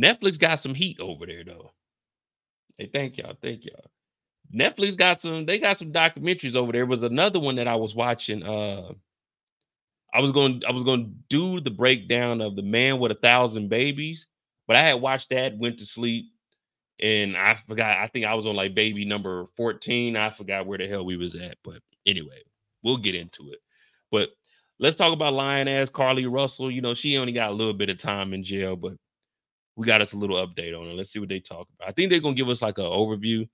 Netflix got some heat over there though. Hey, thank y'all, thank y'all. Netflix got some. They got some documentaries over there. Was another one that I was watching. Uh, I was going. I was going to do the breakdown of the man with a thousand babies, but I had watched that, went to sleep, and I forgot. I think I was on like baby number fourteen. I forgot where the hell we was at. But anyway, we'll get into it. But let's talk about lion ass Carlee Russell. You know, she only got a little bit of time in jail, but we got us a little update on it. Let's see what they talk about. I think they're gonna give us like an overview,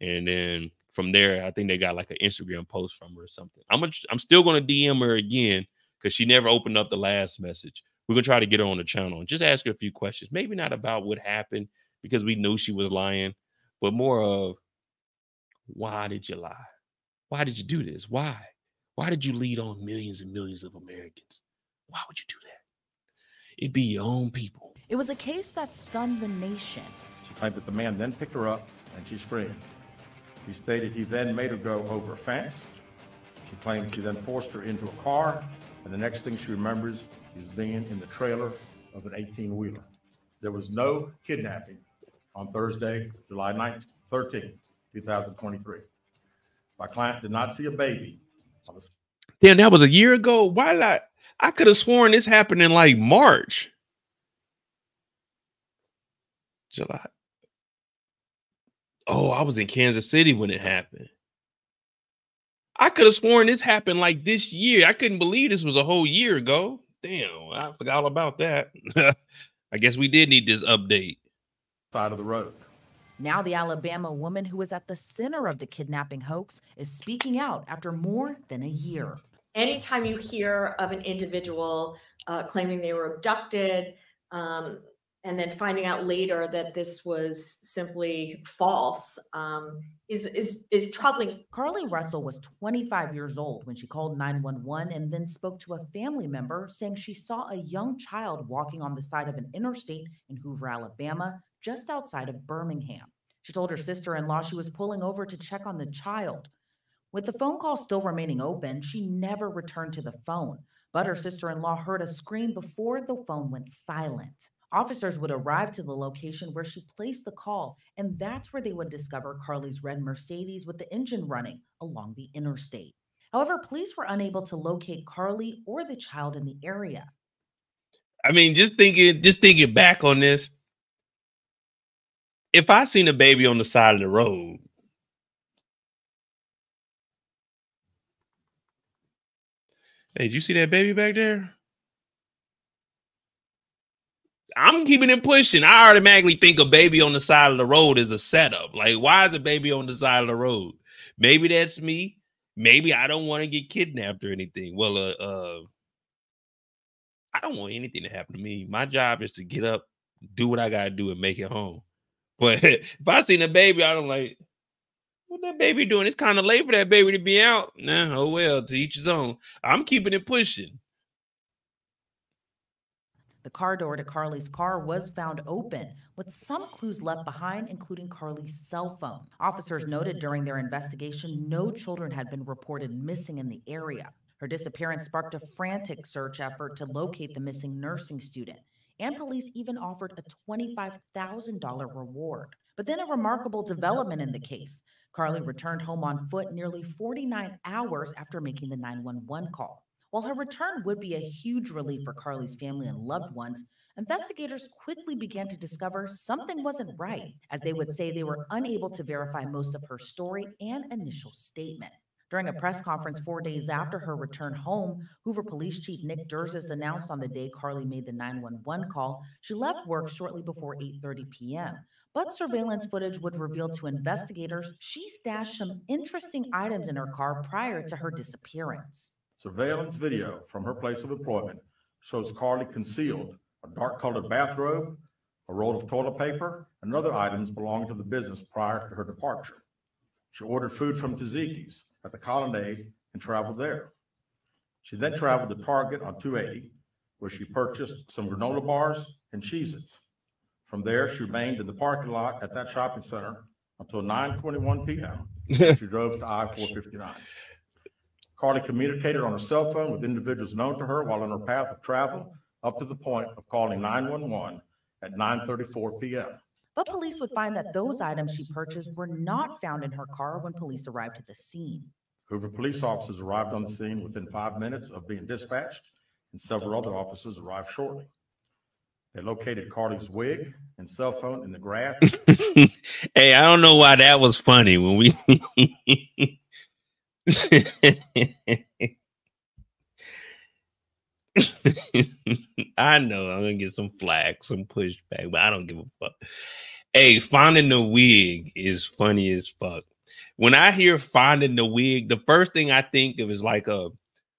and then from there, I think they got like an Instagram post from her or something. I'm gonna, I'm still gonna DM her again because she never opened up the last message. We're gonna try to get her on the channel and just ask her a few questions. Maybe not about what happened because we knew she was lying, but more of why did you lie? Why did you do this? Why? Why did you lead on millions and millions of Americans? Why would you do that? It'd be your own people. It was a case that stunned the nation. She claimed that the man then picked her up and she screamed. He stated he then made her go over a fence. She claims he then forced her into a car, and the next thing she remembers is being in the trailer of an 18 wheeler. There was no kidnapping on Thursday, July 9th, 13th, 2023. My client did not see a baby Damn, that was a year ago. Why not? I could have sworn this happened in like March. July. Oh, I was in Kansas City when it happened. I could have sworn this happened like this year. I couldn't believe this was a whole year ago. Damn, I forgot all about that. I guess we did need this update. Side of the road. Now, the Alabama woman who was at the center of the kidnapping hoax is speaking out after more than a year. Anytime you hear of an individual uh, claiming they were abducted, um, and then finding out later that this was simply false um, is is is troubling. Carlee Russell was 25 years old when she called 911 and then spoke to a family member saying she saw a young child walking on the side of an interstate in Hoover, Alabama, just outside of Birmingham. She told her sister-in-law she was pulling over to check on the child. With the phone call still remaining open, she never returned to the phone, but her sister-in-law heard a scream before the phone went silent. Officers would arrive to the location where she placed the call, and that's where they would discover Carlee's red Mercedes with the engine running along the interstate. However, police were unable to locate Carlee or the child in the area. I mean, just thinking, just thinking back on this, if I seen a baby on the side of the road, hey, did you see that baby back there? I'm keeping it pushing. I automatically think a baby on the side of the road is a setup. Like, why is a baby on the side of the road? Maybe that's me. Maybe I don't want to get kidnapped or anything. Well, uh, uh, I don't want anything to happen to me. My job is to get up, do what I gotta do, and make it home. But if I seen a baby, I don't like, that baby doing? It's kind of late for that baby to be out. Nah, oh well, to each his own. I'm keeping it pushing. The car door to Carlee's car was found open, with some clues left behind, including Carlee's cell phone. Officers noted during their investigation no children had been reported missing in the area. Her disappearance sparked a frantic search effort to locate the missing nursing student, and police even offered a $25,000 reward. But then a remarkable development in the case. Carlee mm. returned home on foot nearly 49 hours after making the 911 call. While her return would be a huge relief for Carlee's family and loved ones, investigators quickly began to discover something wasn't right, as they would say they were unable to verify most of her story and initial statement. During a press conference four days after her return home, Hoover Police Chief Nick Derzis announced on the day Carlee made the 911 call, she left work shortly before 8:30 p.m. But surveillance footage would reveal to investigators she stashed some interesting items in her car prior to her disappearance. Surveillance video from her place of employment shows Carlee concealed a dark colored bathrobe, a roll of toilet paper, and other items belonging to the business prior to her departure. She ordered food from Taziki's at the Colonnade and traveled there. She then traveled to Target on 280, where she purchased some granola bars and Cheez-Its. From there, she remained in the parking lot at that shopping center until 9:21 p.m. She drove to I-459. Carlee communicated on her cell phone with individuals known to her while on her path of travel up to the point of calling 911 at 9:34 PM. But police would find that those items she purchased were not found in her car when police arrived at the scene. Hoover police officers arrived on the scene within five minutes of being dispatched, and several other officers arrived shortly. They located Carlee's wig and cell phone in the grass hey, I don't know why that was funny when we. I know I'm gonna get some flack, some pushback, but I don't give a fuck. Hey, finding the wig is funny as fuck. When I hear finding the wig, the first thing I think of is like a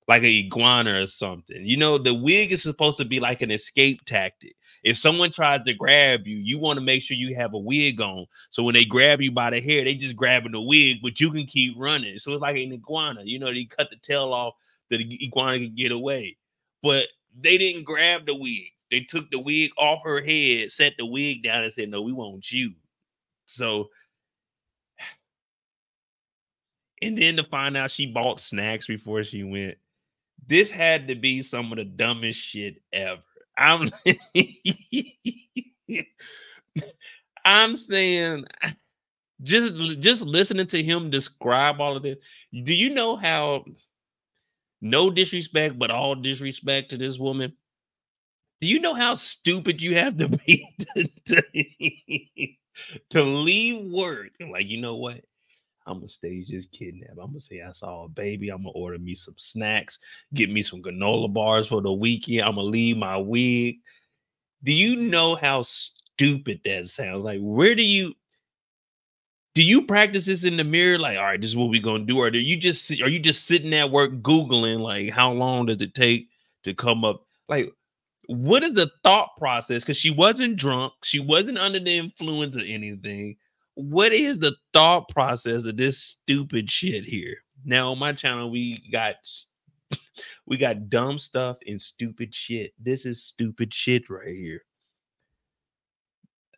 like a iguana or something. You know, the wig is supposed to be like an escape tactic. If someone tries to grab you, you want to make sure you have a wig on. So when they grab you by the hair, they just grabbing the wig, but you can keep running. So it's like an iguana. You know, they cut the tail off that the iguana can get away. But they didn't grab the wig. They took the wig off her head, set the wig down, and said, "No, we want you." So, and then to find out she bought snacks before she went, this had to be some of the dumbest shit ever. I'm, I'm saying, just just listening to him describe all of this. Do you know how? No disrespect, but all disrespect to this woman. Do you know how stupid you have to be to, to, to leave work? Like, you know what? I'm gonna stage this kidnap. I'm gonna say I saw a baby. I'm gonna order me some snacks, get me some granola bars for the weekend. I'm gonna leave my wig. Do you know how stupid that sounds? Like, where do you do you practice this in the mirror? Like, all right, this is what we're gonna do, or do you just are you just sitting at work googling like how long does it take to come up? Like, what is the thought process? Because she wasn't drunk, she wasn't under the influence of anything. What is the thought process of this stupid shit here? Now on my channel, we got we got dumb stuff and stupid shit. This is stupid shit right here.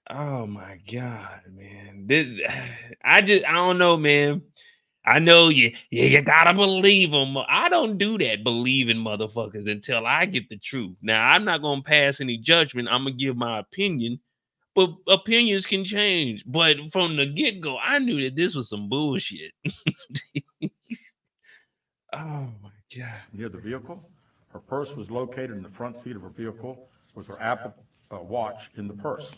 Oh my god, man. This I just I don't know, man. I know you, you, you gotta believe them. I don't do that believing motherfuckers until I get the truth. Now I'm not gonna pass any judgment. I'm gonna give my opinion, but opinions can change. But from the get go, I knew that this was some bullshit. oh my god! Near the vehicle, her purse was located in the front seat of her vehicle with her Apple uh, Watch in the purse.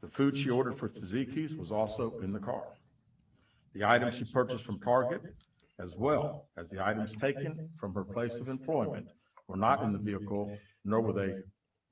The food she ordered for Taziki's was also in the car. The items she purchased from Target, as well as the items taken from her place of employment, were not in the vehicle, nor were they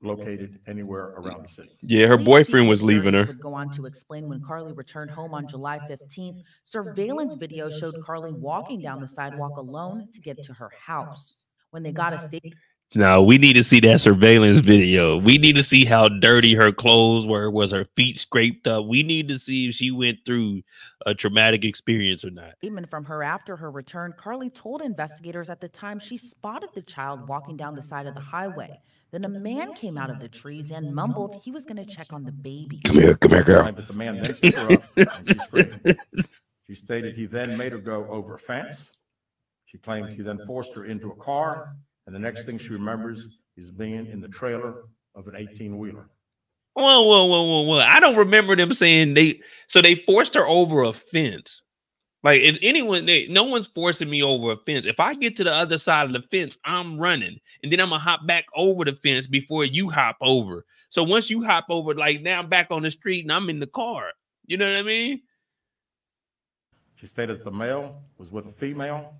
located anywhere around the city. Yeah, her Police boyfriend chief was leaving Burgess her. Would go on to explain when Carlee returned home on July 15th, surveillance video showed Carlee walking down the sidewalk alone to get to her house. When they got a state No, we need to see that surveillance video. We need to see how dirty her clothes were. Was her feet scraped up? We need to see if she went through a traumatic experience or not. statement from her after her return, Carlee told investigators at the time she spotted the child walking down the side of the highway. Then a man came out of the trees and mumbled he was going to check on the baby. Come here, come here, Claimed that the man picked her up and she. She stated he then made her go over a fence. She claims he then forced her into a car, and the next thing she remembers is being in the trailer of an eighteen-wheeler. Whoa, whoa, whoa, whoa, whoa! I don't remember them saying they. So they forced her over a fence. Like if anyone, they, no one's forcing me over a fence. If I get to the other side of the fence, I'm running, and then I'm gonna hop back over the fence before you hop over. So once you hop over, like now I'm back on the street and I'm in the car. You know what I mean? She stated that the male was with a female.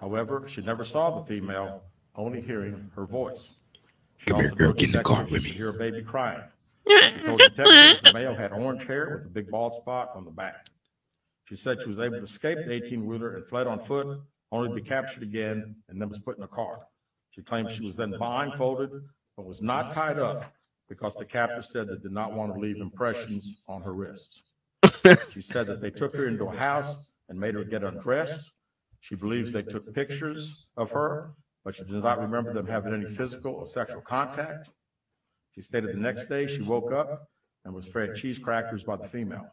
However, she never saw the female, only hearing her voice. She Come here, also girl, get in the car with she could me. Hear a baby crying. She told detectives the male had orange hair with a big bald spot on the back. She said she was able to escape the eighteen-wheeler and fled on foot, only to be captured again and then was put in a car. She claimed she was then blindfolded, but was not tied up because the captor said they did not want to leave impressions on her wrists. She said that they took her into a house and made her get undressed. She believes they took pictures of her, but she does not remember them having any physical or sexual contact. She stated the next day she woke up and was fed cheese crackers by the female.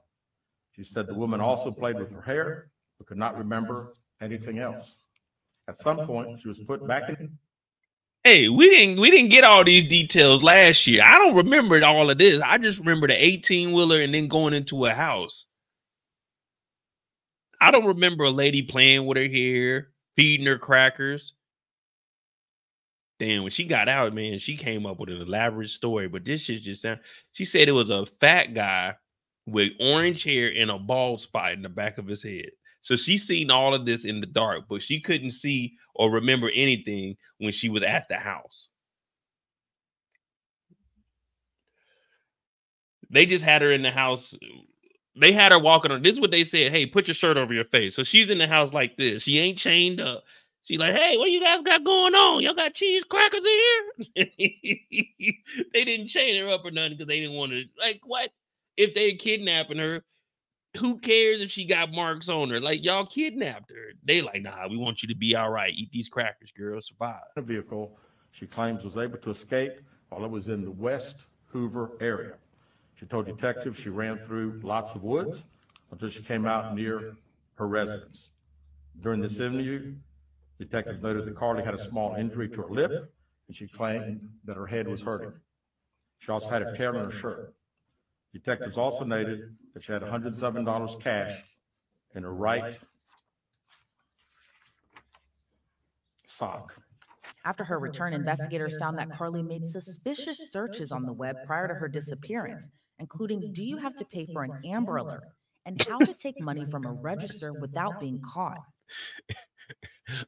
She said the woman also played with her hair, but could not remember anything else. At some point, she was put back in Hey, we didn't we didn't get all these details last year. I don't remember all of this. I just remember the 18 wheeler and then going into a house. I don't remember a lady playing with her hair, feeding her crackers. Damn, when she got out, man, she came up with an elaborate story. But this shit just sound. She said it was a fat guy with orange hair and a bald spot in the back of his head. So she seen all of this in the dark, but she couldn't see or remember anything when she was at the house. They just had her in the house. They had her walking on. This is what they said. Hey, put your shirt over your face. So she's in the house like this. She ain't chained up. She's like, hey, what you guys got going on? Y'all got cheese crackers in here? they didn't chain her up or nothing because they didn't want to. Like, what? If they're kidnapping her, who cares if she got marks on her? Like y'all kidnapped her. They like, nah, we want you to be all right. Eat these crackers, girl. Survive. A vehicle she claims was able to escape while it was in the West Hoover area. She told detectives she ran through lots of woods until she came out near her residence. During this interview, detectives noted that Carlee had a small injury to her lip, and she claimed that her head was hurting. She also had a tear in her shirt. Detectives also noted that she had $107 cash in her right sock. After her return, investigators found that Carlee made suspicious searches on the web prior to her disappearance, including do you have to pay for an Amber Alert and how to take money from a register without being caught.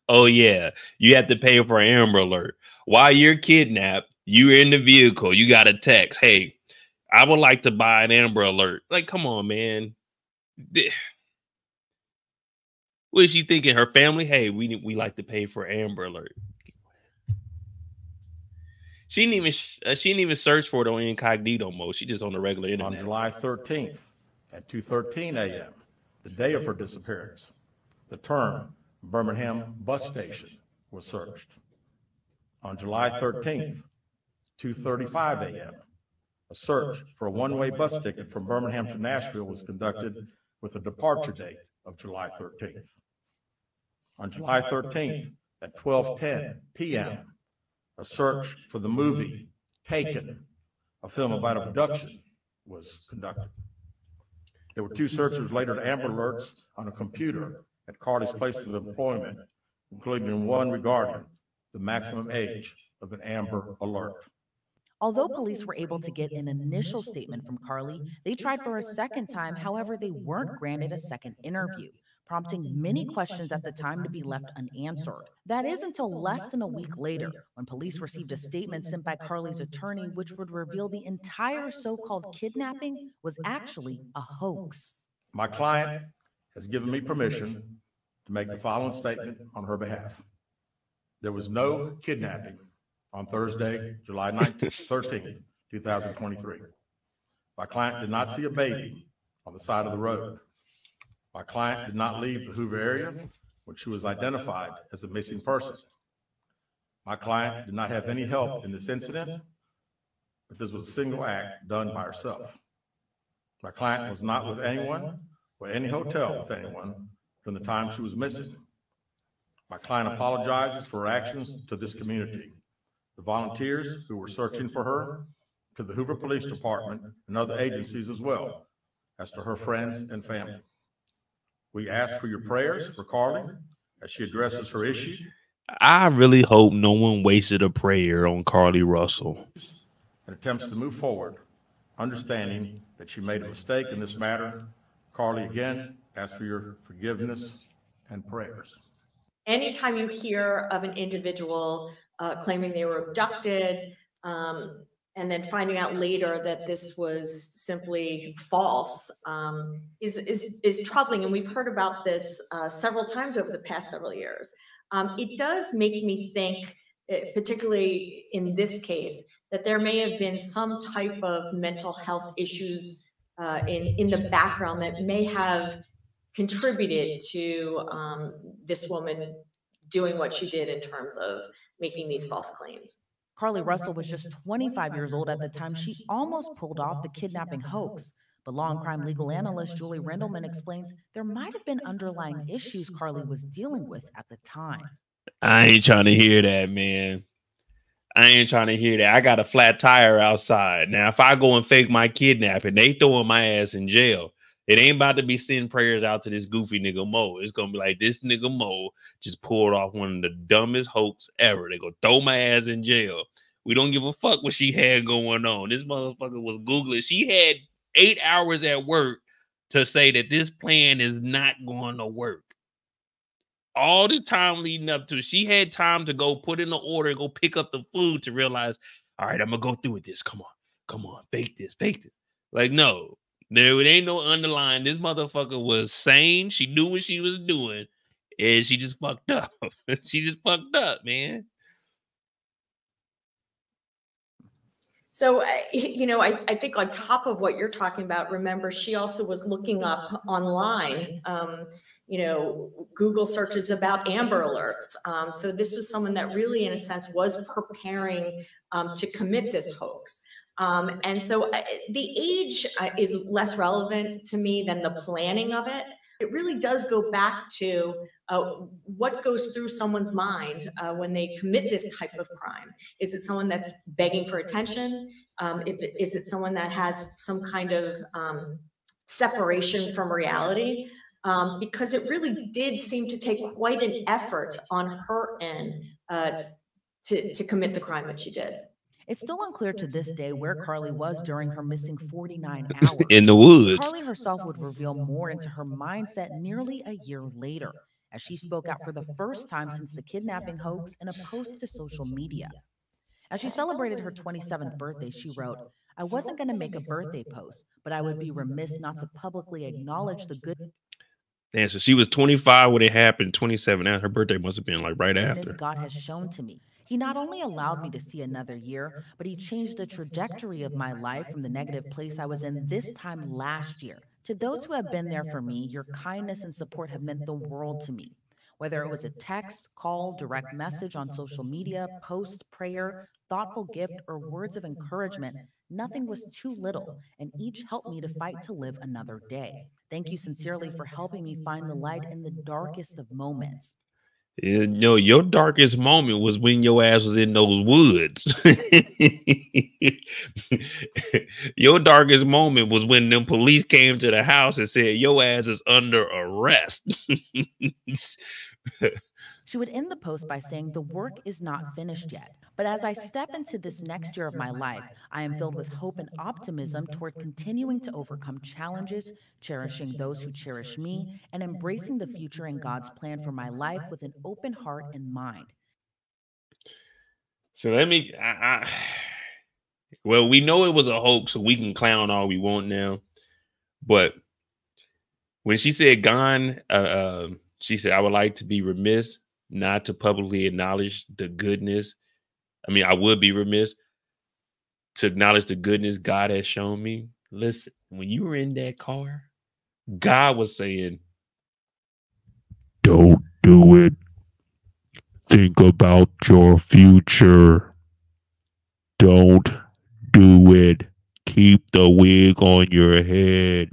Oh yeah, you have to pay for an Amber Alert. While you're kidnapped, you're in the vehicle, you got a text, hey, I would like to buy an Amber Alert. Like, come on, man. What is she thinking? Her family? Hey, we we like to pay for Amber Alert. She didn't even uh, she didn't even search for it on incognito mode. She just on the regular internet. On July 13th at 2:13 a.m., the day of her disappearance, the term Birmingham bus station was searched. On July 13th, 2:35 a.m., a search for a one-way bus ticket from Birmingham to Nashville was conducted with a departure date of July 13th. On July 13th at 12:10 p.m., a search for the movie Taken, a film about abduction, was conducted. There were two searches later to Amber Alerts on a computer at Carlee's place of employment, including one regarding the maximum age of an Amber Alert. Although police were able to get an initial statement from Carlee, they tried for a second time. However, they weren't granted a second interview, prompting many questions at the time to be left unanswered. That is until less than a week later, when police received a statement sent by Carlee's attorney, which would reveal the entire so called kidnapping was actually a hoax. My client has given me permission to make the following statement on her behalf. There was no kidnapping on Thursday, July 19th, 13th, 2023. My client did not see a baby on the side of the road. My client did not leave the Hoover area when she was identified as a missing person. My client did not have any help in this incident, but this was a single act done by herself. My client was not with anyone or any hotel with anyone from the time she was missing. My client apologizes for her actions to this community the volunteers who were searching for her, to the Hoover Police Department and other agencies as well, as to her friends and family. We ask for your prayers for Carlee as she addresses her issue. I really hope no one wasted a prayer on Carlee Russell. And attempts to move forward, understanding that she made a mistake in this matter. Carlee, again, ask for your forgiveness and prayers. Anytime you hear of an individual uh, claiming they were abducted, um, and then finding out later that this was simply false um, is, is, is troubling. And we've heard about this uh, several times over the past several years. Um, it does make me think, eh, particularly in this case, that there may have been some type of mental health issues uh, in, in the background that may have contributed to um, this woman doing what she did in terms of making these false claims. Carlee Russell was just 25 years old at the time she almost pulled off the kidnapping hoax. But law and crime legal analyst Julie Rendelman explains there might have been underlying issues Carlee was dealing with at the time. I ain't trying to hear that, man. I ain't trying to hear that. I got a flat tire outside. Now, if I go and fake my kidnapping, they throwing my ass in jail. It ain't about to be sending prayers out to this goofy nigga Moe. It's gonna be like this nigga Moe just pulled off one of the dumbest hoax ever. They gonna throw my ass in jail. We don't give a fuck what she had going on. This motherfucker was googling. She had eight hours at work to say that this plan is not going to work all the time leading up to. She had time to go put in the order and go pick up the food to realize, all right, I'm gonna go through with this. Come on, come on, fake this, fake this. Like, no, there it ain't no underlying. This motherfucker was sane. She knew what she was doing, and she just fucked up. she just fucked up, man. So, you know, I, I think on top of what you're talking about, remember, she also was looking up online. Um, you know, Google searches about Amber Alerts. Um, so this was someone that really, in a sense, was preparing um, to commit this hoax. Um, and so uh, the age uh, is less relevant to me than the planning of it. It really does go back to uh, what goes through someone's mind uh, when they commit this type of crime. Is it someone that's begging for attention? Um, is it someone that has some kind of um, separation from reality? Um, because it really did seem to take quite an effort on her end uh, to, to commit the crime that she did. It's still unclear to this day where Carlee was during her missing 49 hours. In the woods. Carlee herself would reveal more into her mindset nearly a year later, as she spoke out for the first time since the kidnapping hoax in a post to social media. As she celebrated her 27th birthday, she wrote, I wasn't going to make a birthday post, but I would be remiss not to publicly acknowledge the good Damn, so she was 25 when it happened, 27. Now her birthday must have been like right after. God has shown to me. He not only allowed me to see another year, but he changed the trajectory of my life from the negative place I was in this time last year. To those who have been there for me, your kindness and support have meant the world to me. Whether it was a text, call, direct message on social media, post, prayer, thoughtful gift, or words of encouragement, nothing was too little, and each helped me to fight to live another day. Thank you sincerely for helping me find the light in the darkest of moments. You know, your darkest moment was when your ass was in those woods. your darkest moment was when them police came to the house and said your ass is under arrest. She would end the post by saying, The work is not finished yet. But as I step into this next year of my life, I am filled with hope and optimism toward continuing to overcome challenges, cherishing those who cherish me, and embracing the future and God's plan for my life with an open heart and mind. So let me, I, I, well, we know it was a hoax, so we can clown all we want now. But when she said gone, uh, uh, she said, I would like to be remiss not to publicly acknowledge the goodness. I mean, I would be remiss to acknowledge the goodness God has shown me. Listen, when you were in that car, God was saying, Don't do it. Think about your future. Don't do it. Keep the wig on your head.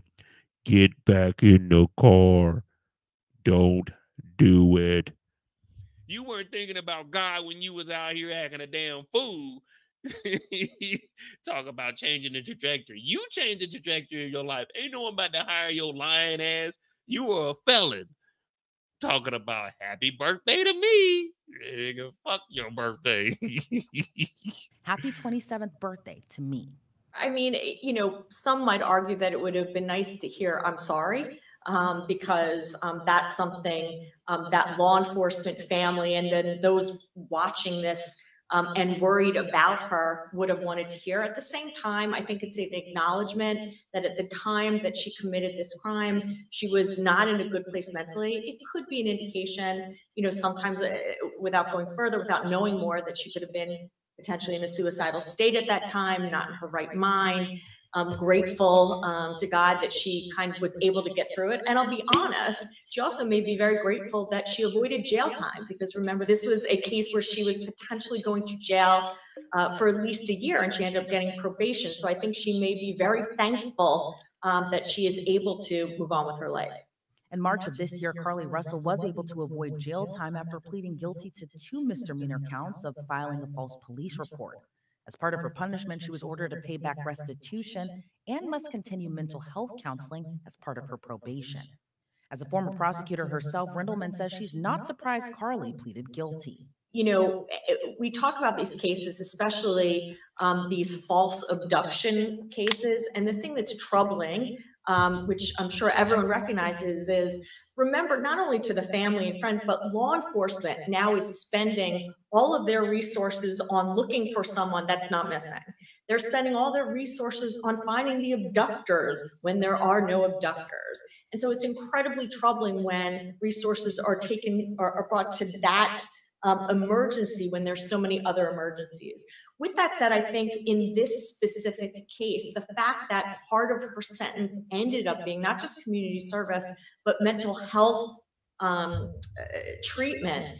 Get back in the car. Don't do it. You weren't thinking about God when you was out here acting a damn fool. Talk about changing the trajectory. You changed the trajectory of your life. Ain't no one about to hire your lying ass. You are a felon. Talking about happy birthday to me. Nigga, fuck your birthday. happy 27th birthday to me. I mean, you know, some might argue that it would have been nice to hear, I'm sorry um, because um, that's something um, that law enforcement family and then those watching this um, and worried about her would have wanted to hear. At the same time, I think it's an acknowledgement that at the time that she committed this crime, she was not in a good place mentally. It could be an indication, you know, sometimes uh, without going further, without knowing more, that she could have been potentially in a suicidal state at that time, not in her right mind. I'm grateful um, to God that she kind of was able to get through it. And I'll be honest, she also made me very grateful that she avoided jail time because remember, this was a case where she was potentially going to jail uh, for at least a year and she ended up getting probation. So I think she may be very thankful um, that she is able to move on with her life. In March of this year, Carlee Russell was able to avoid jail time after pleading guilty to two misdemeanor counts of filing a false police report. As part of her punishment, she was ordered to pay back restitution and must continue mental health counseling as part of her probation. As a former prosecutor herself, Rendelman says she's not surprised Carlee pleaded guilty. You know, eh, we talk about these cases, especially um, these false abduction cases. And the thing that's troubling, um, which I'm sure everyone recognizes, is remember not only to the family and friends, but law enforcement now is spending all of their resources on looking for someone that's not missing. They're spending all their resources on finding the abductors when there are no abductors. And so it's incredibly troubling when resources are taken or are brought to that um, emergency when there's so many other emergencies. With that said, I think in this specific case, the fact that part of her sentence ended up being not just community service, but mental health um, uh, treatment,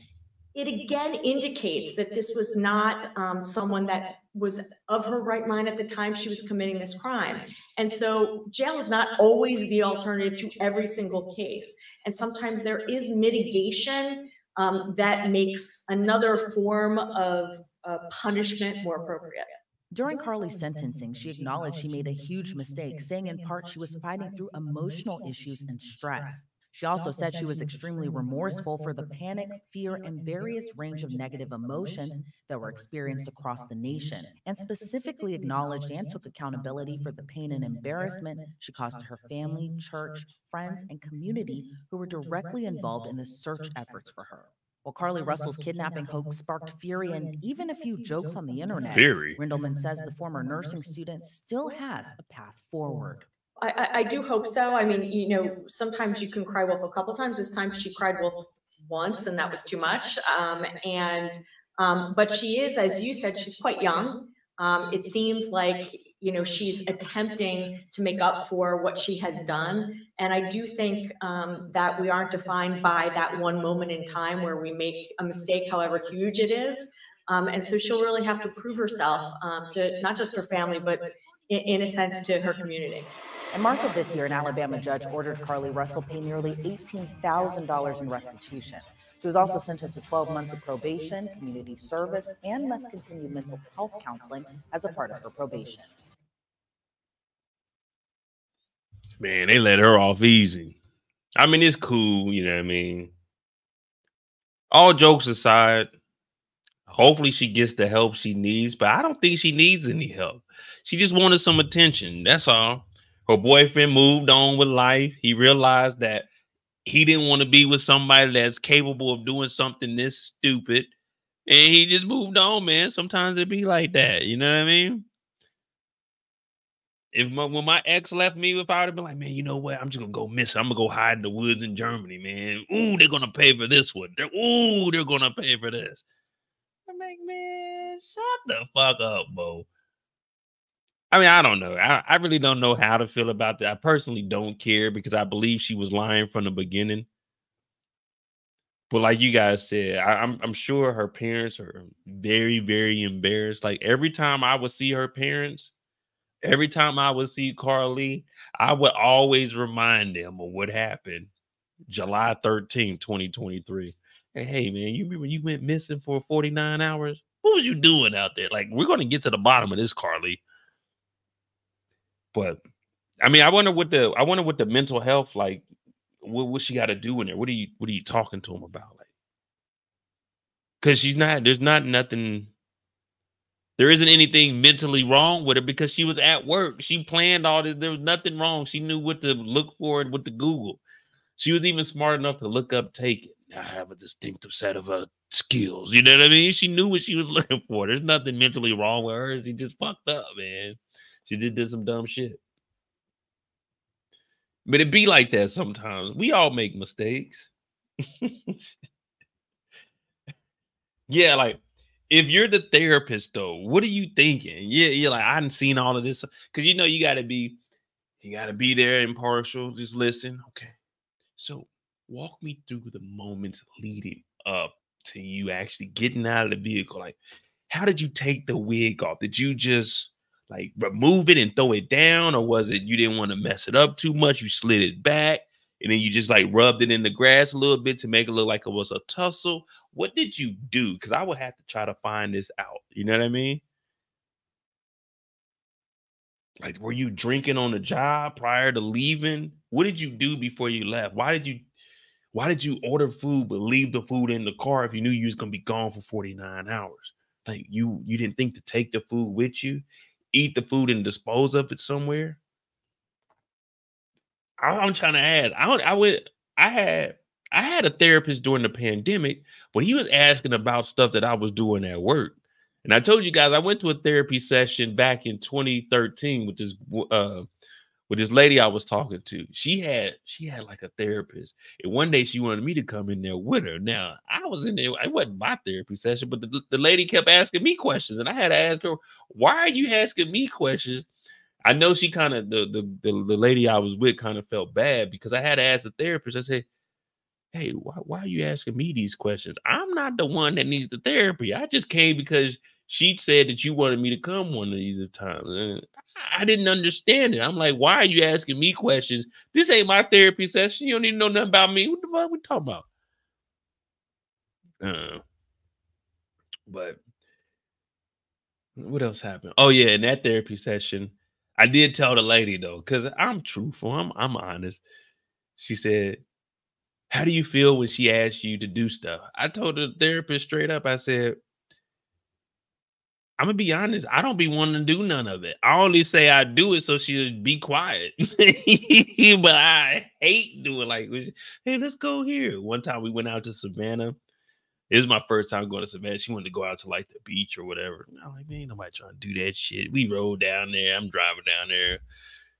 it again indicates that this was not um, someone that was of her right mind at the time she was committing this crime. And so jail is not always the alternative to every single case. And sometimes there is mitigation um, that makes another form of uh, punishment more appropriate. During Carlee's sentencing, she acknowledged she made a huge mistake, saying in part she was fighting through emotional issues and stress. She also said she was extremely remorseful for the panic, fear, and various range of negative emotions that were experienced across the nation, and specifically acknowledged and took accountability for the pain and embarrassment she caused to her family, church, friends, and community who were directly involved in the search efforts for her. While Carlee Russell's kidnapping hoax sparked fury and even a few jokes on the internet, Fury. Rendelman says the former nursing student still has a path forward. I, I, do hope so. I mean, you know, sometimes you can cry wolf a couple times. This time she cried wolf once, and that was too much. Um, and um, but she is, as you said, she's quite young. Um, it seems like you know she's attempting to make up for what she has done, and I do think um, that we aren't defined by that one moment in time where we make a mistake, however huge it is. Um, and so she'll really have to prove herself um, to not just her family, but in, in a sense to her community. In March of this year, an Alabama judge ordered Carlee Russell pay nearly $18,000 in restitution. She was also sentenced to 12 months of probation, community service, and must continue mental health counseling as a part of her probation. Man, they let her off easy. I mean, it's cool, you know what I mean? All jokes aside, hopefully she gets the help she needs, but I don't think she needs any help. She just wanted some attention. That's all. Her boyfriend moved on with life. He realized that he didn't want to be with somebody that's capable of doing something this stupid. And he just moved on, man. Sometimes it be like that. You know what I mean? If my, when my ex left me, if I would have been like, man, you know what? I'm just gonna go miss. I'm gonna go hide in the woods in Germany, man. Ooh, they're gonna pay for this one. They're, ooh, they're gonna pay for this. I'm like, man, shut the fuck up, Bo. I mean, I don't know. I, I really don't know how to feel about that. I personally don't care because I believe she was lying from the beginning. But like you guys said, I, I'm I'm sure her parents are very, very embarrassed. Like every time I would see her parents, every time I would see Carlee, I would always remind them of what happened July 13, 2023. Hey, hey man, you remember you went missing for 49 hours? What was you doing out there? Like, we're gonna get to the bottom of this, Carlee. But I mean, I wonder what the I wonder what the mental health like. What what she got to do in there? What are you what are you talking to him about? Like, because she's not. There's not nothing. There isn't anything mentally wrong with her because she was at work. She planned all this. There was nothing wrong. She knew what to look for and what to Google. She was even smart enough to look up Taken. I have a distinctive set of uh, skills. You know what I mean? She knew what she was looking for. There's nothing mentally wrong with her. She just fucked up, man. She did did some dumb shit. But it be like that sometimes. We all make mistakes. yeah, like if you're the therapist though, what are you thinking? Yeah, you're like, I hadn't seen all of this. Cause you know you gotta be, you gotta be there impartial. Just listen. Okay. So walk me through the moments leading up to you actually getting out of the vehicle. Like, how did you take the wig off? Did you just like remove it and throw it down, or was it you didn't want to mess it up too much? You slid it back. and then you just like rubbed it in the grass a little bit to make it look like it was a tussle. What did you do? Because I would have to try to find this out. You know what I mean? Like, were you drinking on the job prior to leaving? What did you do before you left? Why did you why did you order food but leave the food in the car if you knew you was gonna be gone for 49 hours? Like you you didn't think to take the food with you, eat the food and dispose of it somewhere. I'm trying to add. I I would I had I had a therapist during the pandemic, but he was asking about stuff that I was doing at work. And I told you guys I went to a therapy session back in 2013 with this uh with this lady I was talking to. She had she had like a therapist, and one day she wanted me to come in there with her. Now I was in there, it wasn't my therapy session, but the, the lady kept asking me questions, and I had to ask her, "Why are you asking me questions?" I know she kind of the, the the the lady I was with kind of felt bad because I had to ask the therapist. I said, "Hey, why why are you asking me these questions? I'm not the one that needs the therapy. I just came because." She said that you wanted me to come one of these times. And I didn't understand it. I'm like, why are you asking me questions? This ain't my therapy session. You don't need to know nothing about me. What the fuck we talking about? Uh, but what else happened? Oh yeah, in that therapy session, I did tell the lady though, because I'm truthful. I'm I'm honest. She said, "How do you feel when she asks you to do stuff?" I told the therapist straight up. I said, I'm gonna be honest. I don't be wanting to do none of it. I only say I do it so she'll be quiet. but I hate doing like, hey, let's go here. One time we went out to Savannah. It was my first time going to Savannah. She wanted to go out to like the beach or whatever. I'm like, man, nobody trying to do that shit. We rode down there. I'm driving down there,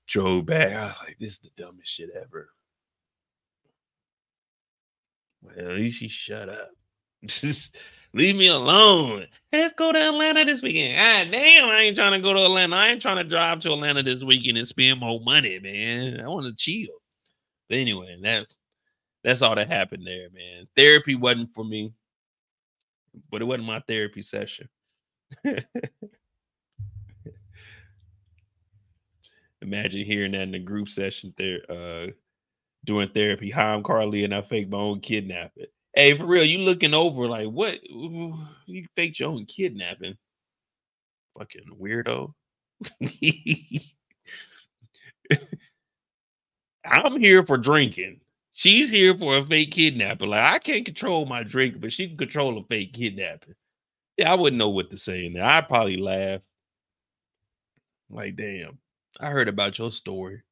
drove back. I was like, this is the dumbest shit ever. Well, at least she shut up. Leave me alone. Hey, let's go to Atlanta this weekend. God damn, I ain't trying to go to Atlanta. I ain't trying to drive to Atlanta this weekend and spend more money, man. I want to chill. But anyway, that that's all that happened there, man. Therapy wasn't for me, but it wasn't my therapy session. Imagine hearing that in a group session there, uh, doing therapy. Hi, I'm Carlee, and I faked my own kidnapping. Hey, for real, you looking over like what? You faked your own kidnapping. Fucking weirdo. I'm here for drinking. She's here for a fake kidnapping. Like I can't control my drink, but she can control a fake kidnapping. Yeah, I wouldn't know what to say in there. I'd probably laugh. Like, damn, I heard about your story.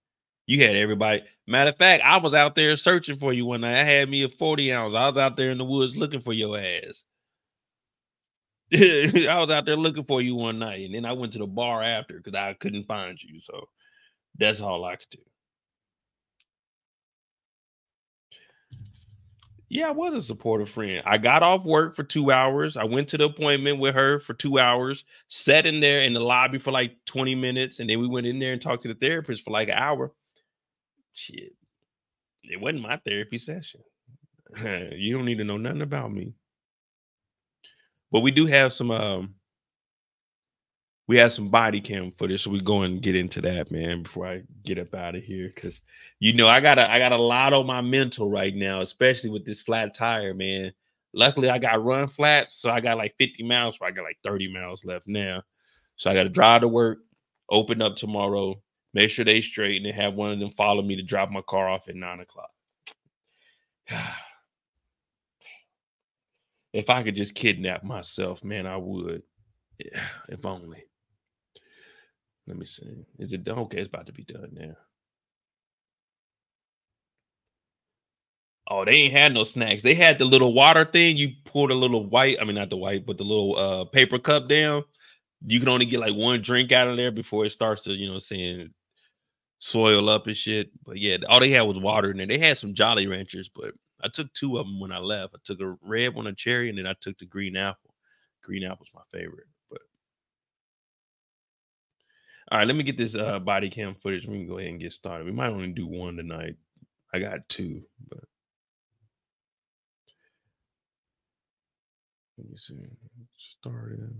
You had everybody. Matter of fact, I was out there searching for you one night. I had me a 40 ounce. I was out there in the woods looking for your ass. I was out there looking for you one night, and then I went to the bar after because I couldn't find you. So that's all I could do. Yeah, I was a supportive friend. I got off work for two hours. I went to the appointment with her for two hours, sat in there in the lobby for like 20 minutes, and then we went in there and talked to the therapist for like an hour shit, it wasn't my therapy session. you don't need to know nothing about me. But we do have some um we have some body cam footage, so we go and get into that, man, before I get up out of here. Cause you know, I got a I got a lot on my mental right now, especially with this flat tire, man. Luckily, I got run flat, so I got like 50 miles, where I got like 30 miles left now. So I got to drive to work, open up tomorrow, make sure they straight and have one of them follow me to drop my car off at nine o'clock. if I could just kidnap myself, man, I would. Yeah, if only. Let me see. Is it done? Okay, it's about to be done now. Oh, they ain't had no snacks. They had the little water thing. You pour the little white, I mean not the white, but the little uh paper cup down. You can only get like one drink out of there before it starts to, you know, saying soil up and shit. But yeah, all they had was water in there. They had some Jolly Ranchers, but I took two of them when I left. I took a red one, a cherry, and then I took the green apple. Green apple's my favorite. But all right, let me get this uh, body cam footage. We can go ahead and get started. We might only do one tonight. I got two, but let me see. Started.